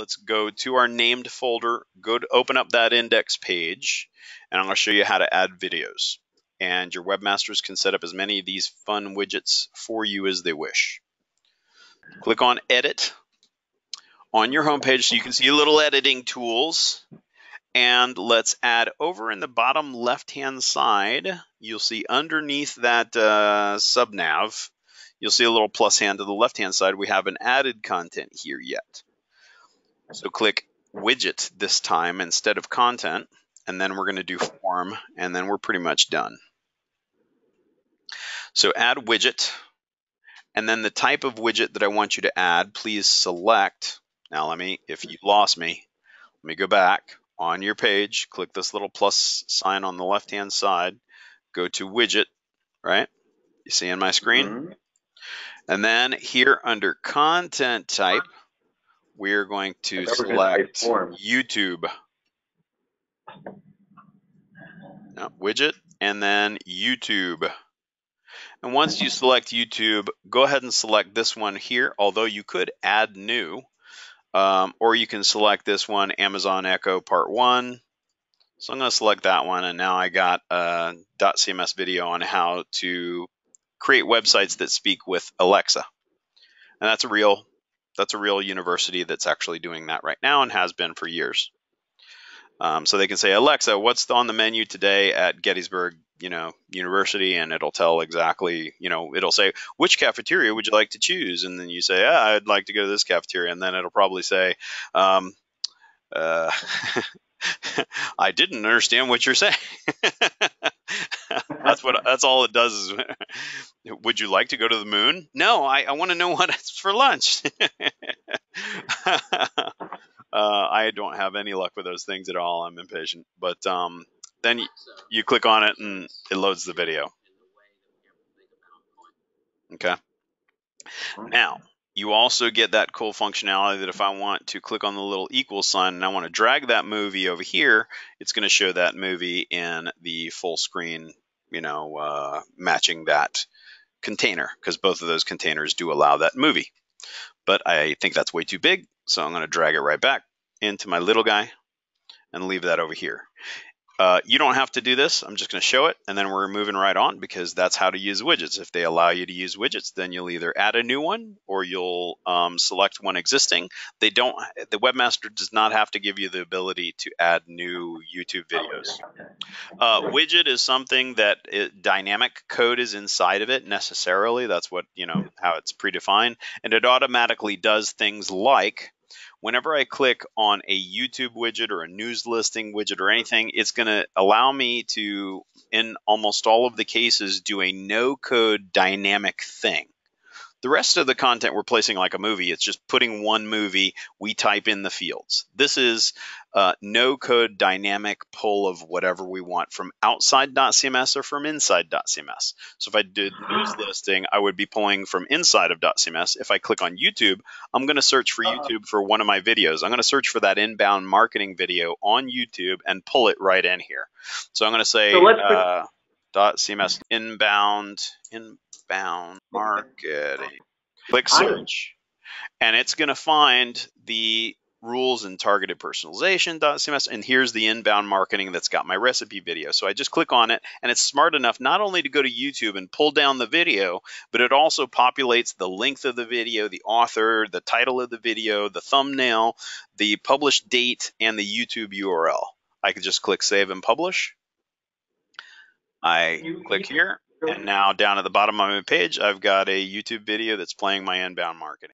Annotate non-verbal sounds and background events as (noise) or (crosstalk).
let's go to our named folder, go to open up that index page, and I'm going to show you how to add videos. And your webmasters can set up as many of these fun widgets for you as they wish. Click on edit on your homepage so you can see a little editing tools. And let's add over in the bottom left hand side, you'll see underneath that uh, subnav, you'll see a little plus hand to the left hand side. We haven't added content here yet. So click widget this time instead of content, and then we're going to do form, and then we're pretty much done. So add widget, and then the type of widget that I want you to add, please select. Now let me, if you lost me, let me go back on your page, click this little plus sign on the left-hand side, go to widget, right? You see on my screen? Mm -hmm. And then here under content type, we're going to select YouTube. No, widget and then YouTube. And once you select YouTube, go ahead and select this one here, although you could add new, um, or you can select this one, Amazon Echo Part 1. So I'm going to select that one, and now I got a dotCMS video on how to create websites that speak with Alexa. And that's a real that's a real university that's actually doing that right now and has been for years. Um, so they can say, Alexa, what's on the menu today at Gettysburg, you know, University, and it'll tell exactly, you know, it'll say which cafeteria would you like to choose, and then you say, ah, I'd like to go to this cafeteria, and then it'll probably say, um, uh, (laughs) I didn't understand what you're saying. (laughs) that's what that's all it does is (laughs) would you like to go to the moon? No i, I want to know what it's for lunch. (laughs) Uh, i don't have any luck with those things at all. I'm impatient. But um, then you, you click on it and it loads the video. Okay. Now you also get that cool functionality that if I want to click on the little equal sign and I want to drag that movie over here, it's going to show that movie in the full screen, you know, uh, matching that container because both of those containers do allow that movie. But I think that's way too big, so I'm going to drag it right back into my little guy and leave that over here. Uh, you don't have to do this. I'm just going to show it, and then we're moving right on because that's how to use widgets. If they allow you to use widgets, then you'll either add a new one or you'll um, select one existing. They don't. The webmaster does not have to give you the ability to add new YouTube videos. Uh, widget is something that it, dynamic code is inside of it necessarily. That's what you know how it's predefined, and it automatically does things like whenever I click on a YouTube widget or a news listing widget or anything, it's going to allow me to, in almost all of the cases, do a no code dynamic thing. The rest of the content we're placing like a movie. It's just putting one movie. We type in the fields. This is uh, no code dynamic pull of whatever we want from outside dotCMS or from inside dotCMS. So if I did news listing, I would be pulling from inside of dotCMS. If I click on YouTube, I'm going to search for YouTube for one of my videos. I'm going to search for that inbound marketing video on YouTube and pull it right in here. So I'm going to say so uh, dotCMS inbound in inbound marketing. Click search, and it's going to find the rules and targeted personalization dotCMS and here's the inbound marketing that's got my recipe video. So i just click on it and it's smart enough not only to go to youtube and pull down the video but it also populates the length of the video the author the title of the video the thumbnail the published date and the youtube url i could just click save and publish. I click here and now down at the bottom of my page, I've got a YouTube video that's playing my inbound marketing.